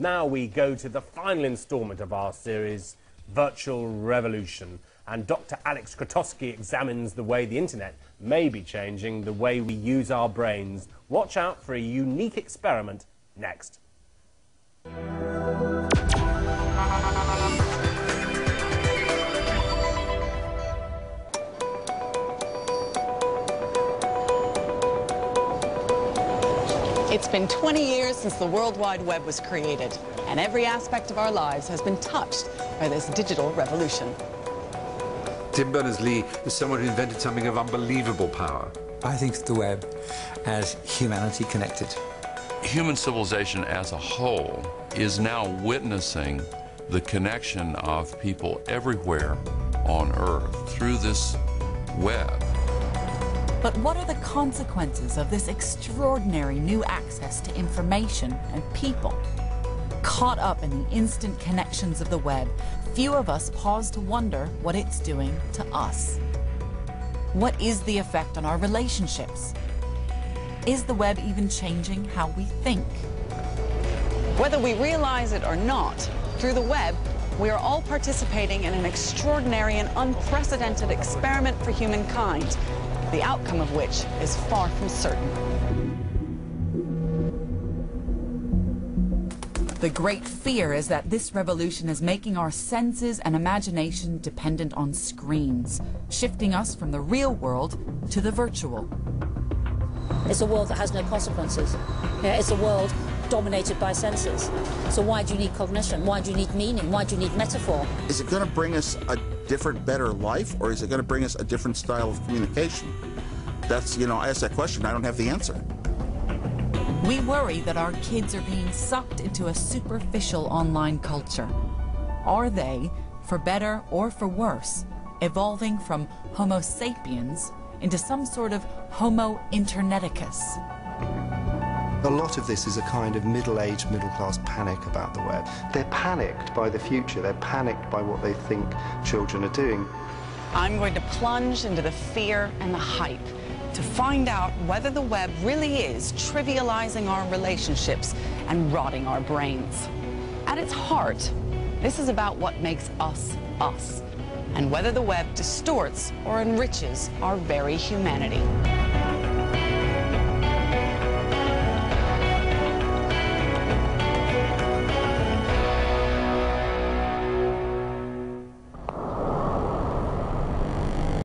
Now we go to the final instalment of our series, Virtual Revolution. And Dr. Aleks Krotoski examines the way the internet may be changing the way we use our brains. Watch out for a unique experiment next. It's been 20 years since the World Wide Web was created, and every aspect of our lives has been touched by this digital revolution. Tim Berners-Lee is someone who invented something of unbelievable power. I think the web as humanity connected. Human civilization as a whole is now witnessing the connection of people everywhere on Earth through this web. But what are the consequences of this extraordinary new access to information and people? Caught up in the instant connections of the web, few of us pause to wonder what it's doing to us. What is the effect on our relationships? Is the web even changing how we think? Whether we realize it or not, through the web, we are all participating in an extraordinary and unprecedented experiment for humankind the outcome of which is far from certain. The great fear is that this revolution is making our senses and imagination dependent on screens, shifting us from the real world to the virtual. It's a world that has no consequences. It's a world dominated by senses. So why do you need cognition? Why do you need meaning? Why do you need metaphor? Is it going to bring us a different, better life, or is it going to bring us a different style of communication? That's, you know, I ask that question, I don't have the answer. We worry that our kids are being sucked into a superficial online culture. Are they, for better or for worse, evolving from Homo sapiens into some sort of Homo interneticus? A lot of this is a kind of middle-aged, middle-class panic about the web. They're panicked by the future. They're panicked by what they think children are doing. I'm going to plunge into the fear and the hype to find out whether the web really is trivializing our relationships and rotting our brains. At its heart, this is about what makes us us and whether the web distorts or enriches our very humanity.